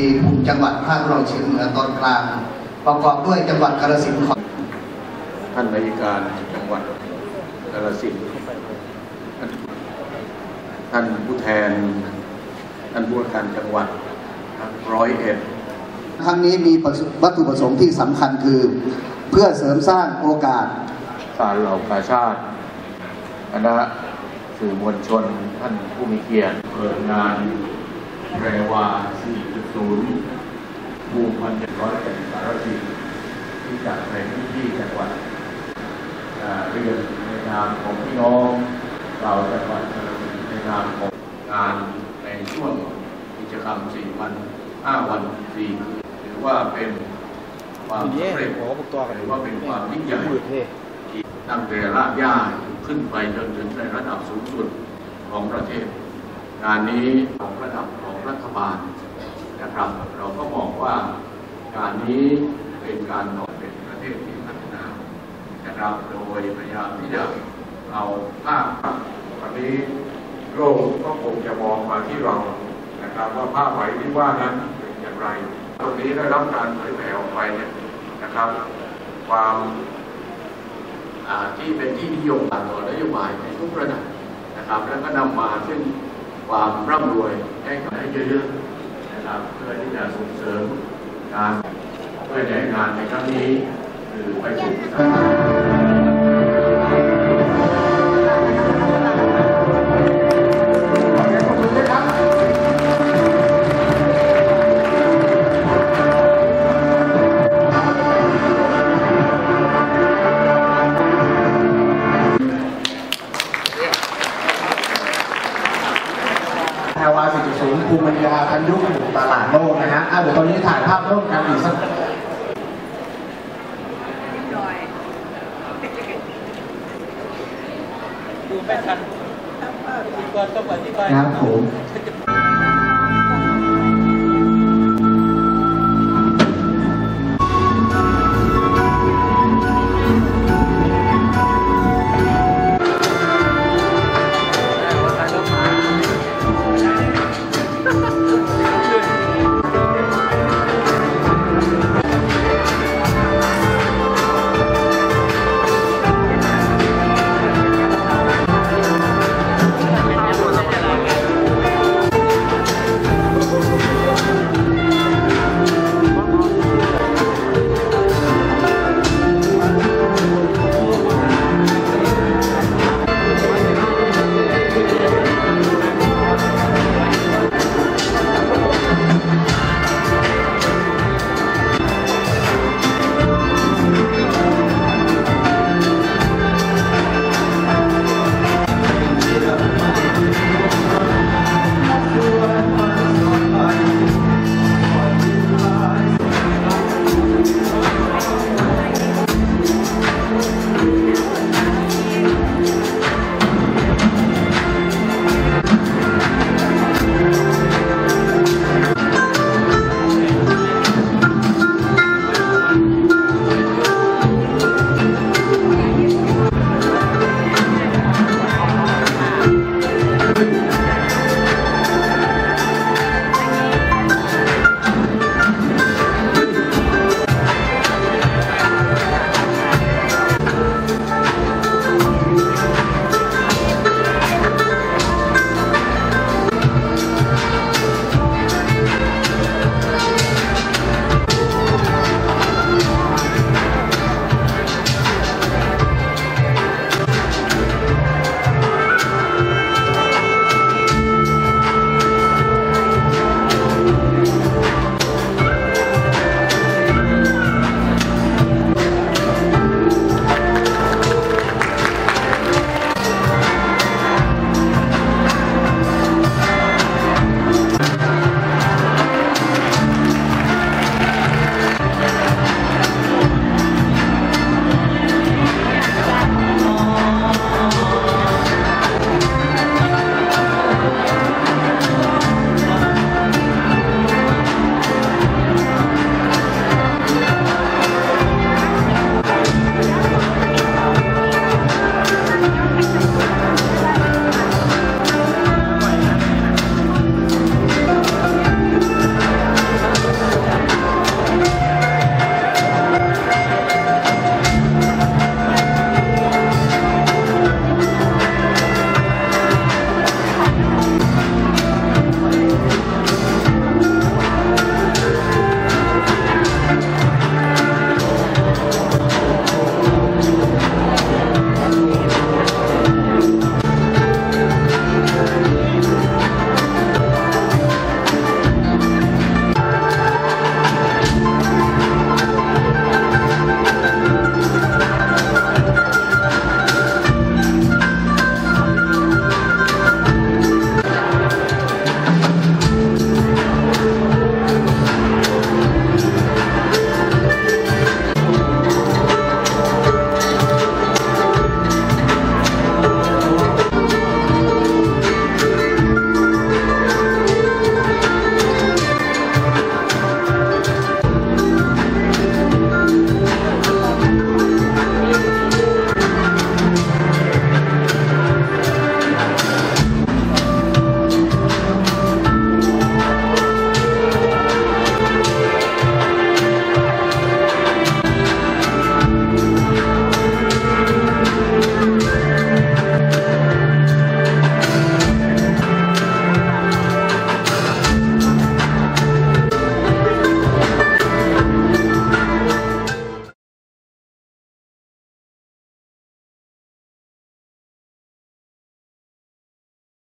มีกลุ่มจังหวัดภาคตะวันออกเฉียงเหนือตอนกลาง ประกอบด้วยจังหวัดกาฬสินธุ์ท่านนายการจังหวัดกาฬสินธุ์ท่านผู้แทนท่านผู้ว่าการจังหวัดร้อยเอ็ดครั้งนี้มีวัตถุประสงค์ที่สำคัญคือ เพื่อเสริมสร้างโอกาสการเหล่ากาชาติคณะสื่อมวลชนท่านผู้มีเกียรติเปิดงานแปรวา 4.0หมู่พันเจ็ดร้อยแปดสิบสารสินที่จัดในพื้นที่จังหวัดอ่าเรียนในนามของพี่น้องเราจังหวัดกาฬสินธุ์ในนามของงานในช่วงกิจกรรม4วัน5วัน4คืนถือว่าเป็นความสำเร็จโอ้โหพวกตัวกันถือว่าเป็นความยิ่งใหญ่มืดเท่ที่ตั้งแต่รากหญ้าขึ้นไปจนถึงในระดับสูงสุดของประเทศ งานนี้ของระดับของรัฐบาล นะครับ เราก็มองว่าการนี้เป็นการตอเป็นประเทศที่พัฒนานะครับโดยพยายามที่จะเอาภาพวันนี้โลกก็คงจะมองมาที่เรานะครับว่าภาพไหวที่ว่านั้นเป็นอย่างไร ตรงนี้ได้รับการเผยแผ่ออกไปเนี่ยนะครับ ความที่เป็นที่นิยมต่อนโยบายในทุกระดับนะครับ แล้วก็นำมาซึ่งความร่ำรวยให้กับให้เยอะๆ นะครับเพื่อที่จะส่งเสริมการเพื่อในงานในครั้งนี้คือไปสู่สังคม 4.0ภูมิปัญญาทันยุคตลาดโลกนะฮะอะเดี๋ยวตอนนี้ถ่ายภาพร่วมกันอีกสักดูไม่ทันคุณกรต้องอธิบายนะครับผม